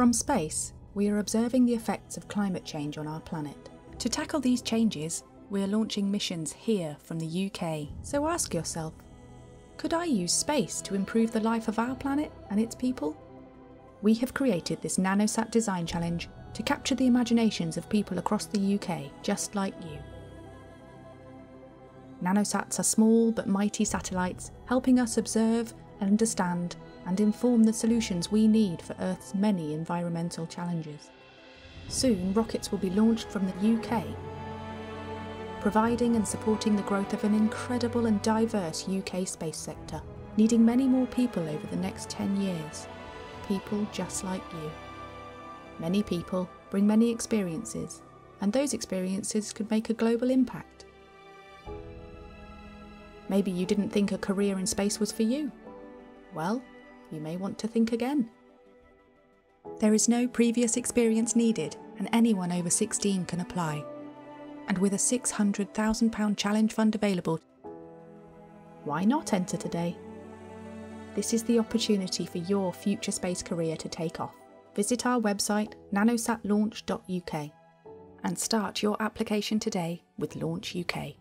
From space, we are observing the effects of climate change on our planet. To tackle these changes, we are launching missions here from the UK. So ask yourself could I use space to improve the life of our planet and its people? We have created this NanoSat Design Challenge to capture the imaginations of people across the UK just like you. Nanosats are small but mighty satellites helping us observe, understand, and inform the solutions we need for Earth's many environmental challenges. Soon, rockets will be launched from the UK, providing and supporting the growth of an incredible and diverse UK space sector, needing many more people over the next 10 years. People just like you. Many people bring many experiences, and those experiences could make a global impact. Maybe you didn't think a career in space was for you. Well, you may want to think again. There is no previous experience needed, and anyone over 16 can apply. And with a £600,000 challenge fund available, why not enter today? This is the opportunity for your future space career to take off. Visit our website nanosatlaunch.uk and start your application today with Launch UK.